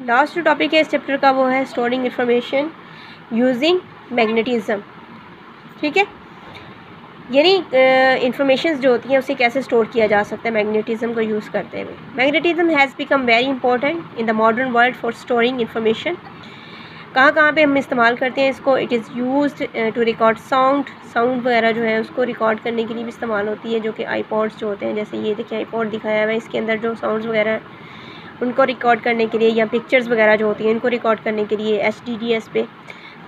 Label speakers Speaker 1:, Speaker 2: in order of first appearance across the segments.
Speaker 1: Last जो topic है इस चैप्टर का, वो है स्टोरिंग इन्फॉर्मेशन यूजिंग मैग्नेटिज्म ठीक है? यानी इन्फॉर्मेशन जो होती हैं, उसे कैसे स्टोर किया जा सकता है मैग्नेटिज्म को यूज़ करते हुए? Magnetism has become very important in the modern world for storing information कहाँ कहाँ पे हम इस्तेमाल करते हैं इसको? It is use to record sound sound वगैरह जो है, उसको रिकॉर्ड करने के लिए भी इस्तेमाल होती है, जो कि आईपॉड्स जो होते हैं, जैसे ये देखिए आईपॉड दिखाया हुआ है, इसके अंदर जो साउंड्स वगैरह उनको रिकॉर्ड करने के लिए या पिक्चर्स वगैरह जो होती हैं, इनको रिकॉर्ड करने के लिए एच पे,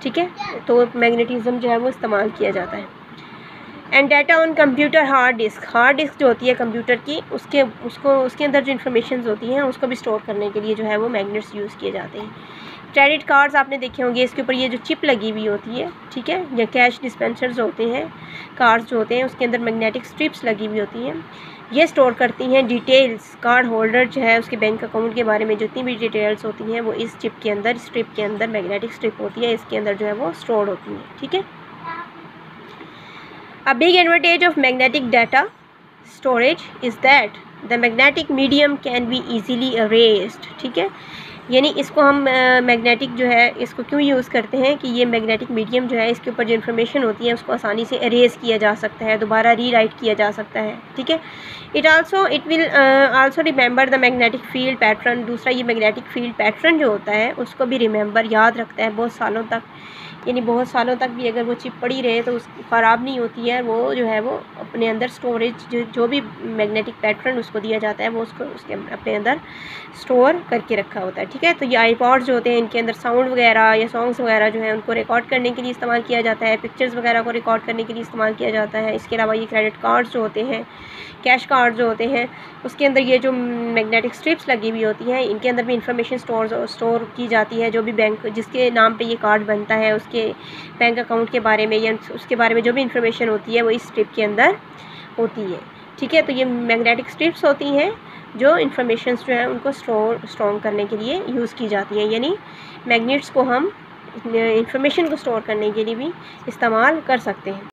Speaker 1: ठीक है? तो मैग्नेटिज्म जो है वो इस्तेमाल किया जाता है। And data on computer hard disk hard disk जो होती है कंप्यूटर की, उसके, उसको, उसके अंदर जो इन्फॉर्मेशन होती हैं, उसको भी स्टोर करने के लिए जो है वो मैगनेट्स यूज़ किए जाते हैं। क्रेडिट कार्ड्स आपने देखे होंगे, इसके ऊपर ये जो चिप लगी हुई होती है, ठीक है? या कैश डिस्पेंसर्स होते हैं कार्ड्स जो होते हैं, उसके अंदर मैग्नेटिक स्ट्रिप्स लगी हुई होती हैं। ये स्टोर करती हैं डिटेल्स कार्ड होल्डर जो है उसके बैंक अकाउंट के बारे में जितनी भी डिटेल्स होती हैं, वो इस चिप के अंदर स्ट्रिप के अंदर मैग्नेटिक स्ट्रिप होती है, इसके अंदर जो है वो स्टोर होती है, ठीक है? A big advantage of magnetic data storage is that the magnetic medium can be easily erased ठीक है यानी इसको हम मैग्नेटिक जो है, इसको क्यों यूज़ करते हैं कि ये मैग्नेटिक मीडियम जो है, इसके ऊपर जो इन्फॉर्मेशन होती है, उसको आसानी से अरेज किया जा सकता है, दोबारा रीराइट किया जा सकता है, ठीक है? It also it will also remember the magnetic field pattern दूसरा ये मैग्नेटिक फ़ील्ड पैटर्न जो होता है, उसको भी रिमेंबर याद रखता है बहुत सालों तक। यानी बहुत सालों तक भी अगर वो चिप पड़ी रहे तो उस, ख़राब नहीं होती है, वो जो है, वो अपने अंदर स्टोरेज जो जो भी मैग्नेटिक पैटर्न उसको दिया जाता है, वो उसको उसके अपने अंदर स्टोर करके रखा होता है ठीक है? तो ये आईपॉड जो होते हैं, इनके अंदर साउंड वगैरह या सॉन्ग्स वगैरह जो है, उनको रिकॉर्ड करने के लिए इस्तेमाल किया जाता है। पिक्चर्स वगैरह को रिकॉर्ड करने के लिए इस्तेमाल किया जाता है। इसके अलावा ये क्रेडिट कार्ड्स जो होते हैं कैश कार्ड जो होते हैं, उसके अंदर ये जो मैग्नेटिक स्ट्रिप्स लगी हुई होती हैं, इनके अंदर भी इंफॉर्मेशन स्टोर स्टोर की जाती है। जो भी बैंक जिसके नाम पे ये कार्ड बनता है, उसके बैंक अकाउंट के बारे में या उसके बारे में जो भी इंफॉर्मेशन होती है, वो इस स्ट्रिप के अंदर होती है। ठीक है? तो ये मैग्नेटिक स्ट्रिप्स होती हैं। जो इन्फॉर्मेशन जो है, उनको स्टोर स्ट्रॉन्ग करने के लिए यूज़ की जाती है। यानी मैगनेट्स को हम इंफॉर्मेशन को स्टोर करने के लिए भी इस्तेमाल कर सकते हैं।